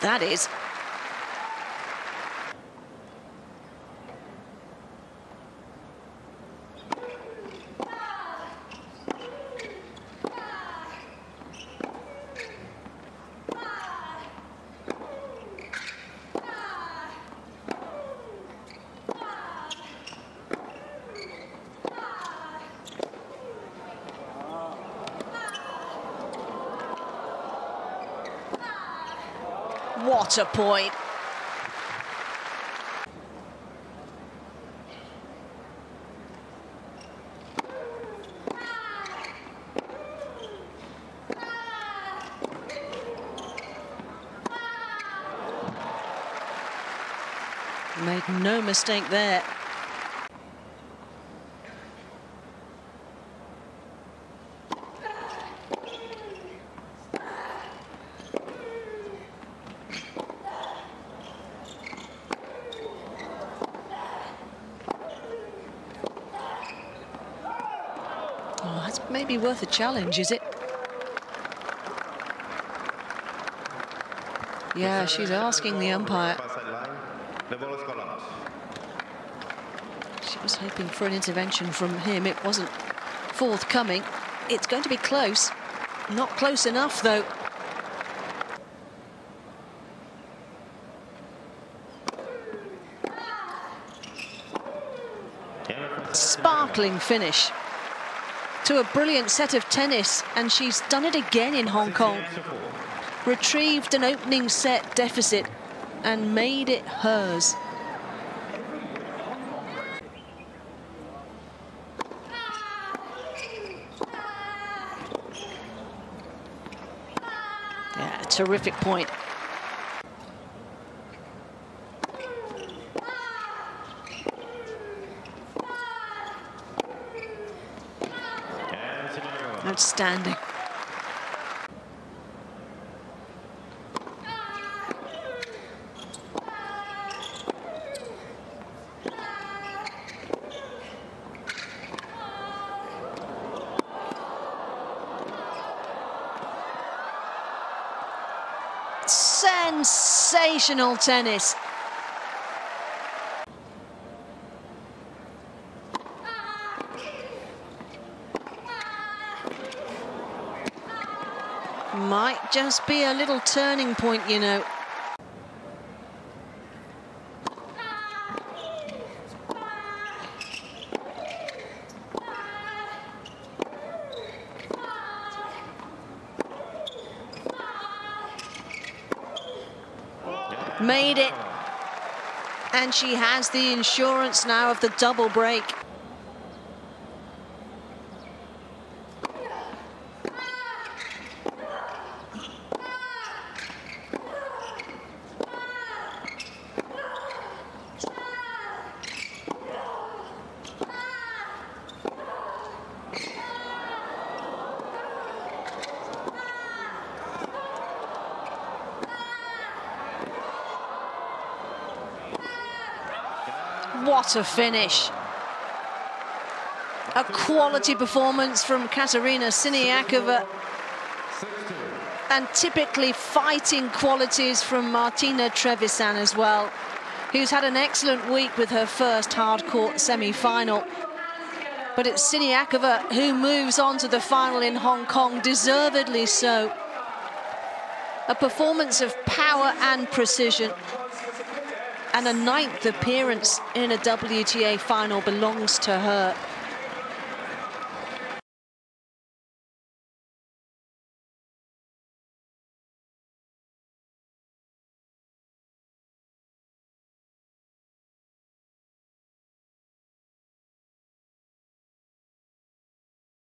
that is. What a point. Made no mistake there. That's maybe worth a challenge, is it? Yeah, she's asking the umpire. She was hoping for an intervention from him. It wasn't forthcoming. It's going to be close. Not close enough, though. Sparkling finish to a brilliant set of tennis, and she's done it again in Hong Kong. Retrieved an opening set deficit and made it hers. Yeah, terrific point. Outstanding. Sensational tennis. Might just be a little turning point, you know. Made it. And she has the insurance now of the double break. What a finish. A quality performance from Katerina Siniakova. And typically fighting qualities from Martina Trevisan as well, who's had an excellent week with her first hardcourt semi-final. But it's Siniakova who moves on to the final in Hong Kong, deservedly so. A performance of power and precision and a ninth appearance in a WTA final belongs to her.